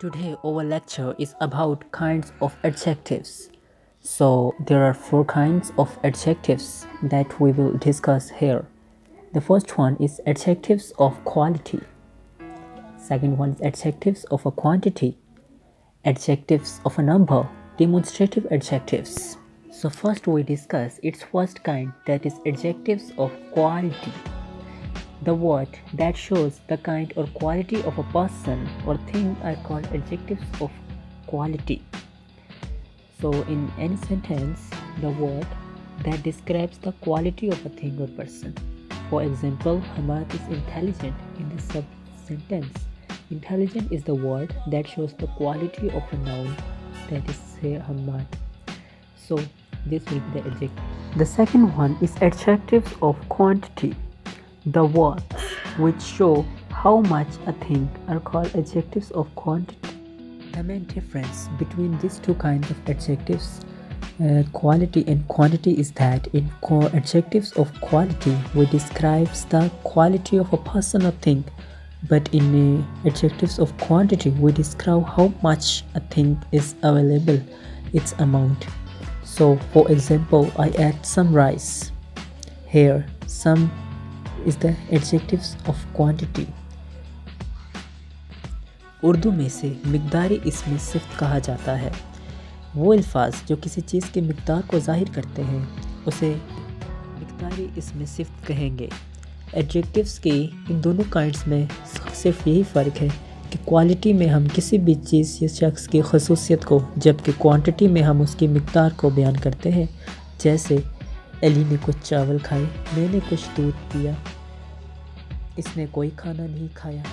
Today our lecture is about kinds of adjectives. So there are four kinds of adjectives that we will discuss here. The first one is adjectives of quality. Second one is adjectives of a quantity. Adjectives of a number, demonstrative adjectives. So first we discuss its first kind that is adjectives of quality the word that shows the kind or quality of a person or thing are called adjectives of quality. So, in any sentence, the word that describes the quality of a thing or person. For example, Hamad is intelligent in the sub sentence. Intelligent is the word that shows the quality of a noun that is say Hamad. So, this will be the adjective. The second one is adjectives of quantity. The words which show how much a thing are called adjectives of quantity. The main difference between these two kinds of adjectives, uh, quality and quantity, is that in adjectives of quality, we describes the quality of a person or thing, but in uh, adjectives of quantity, we describe how much a thing is available, its amount. So, for example, I add some rice. Here, some is the adjectives of quantity. Urdu में से मकदारी इसमें सिफ्त कहा जाता है वो अल्फाज जो किसी चीज़ के मकदार को ज़ाहिर करते हैं, उसे मकदारी इसमें सिफ्त कहेंगे एडजेक्टिव्स के इन दोनों काइंड्स में सिर्फ़ यही फ़र्क है कि क्वालिटी में हम किसी भी चीज़ या शख्स की खसूसियत को, जबकि क्वांटिटी में हम उसकी मकदार को बयान करते हैं, जैसे एली ने कुछ चावल खाए मैंने कुछ दूध पिया। इसने कोई खाना नहीं खाया।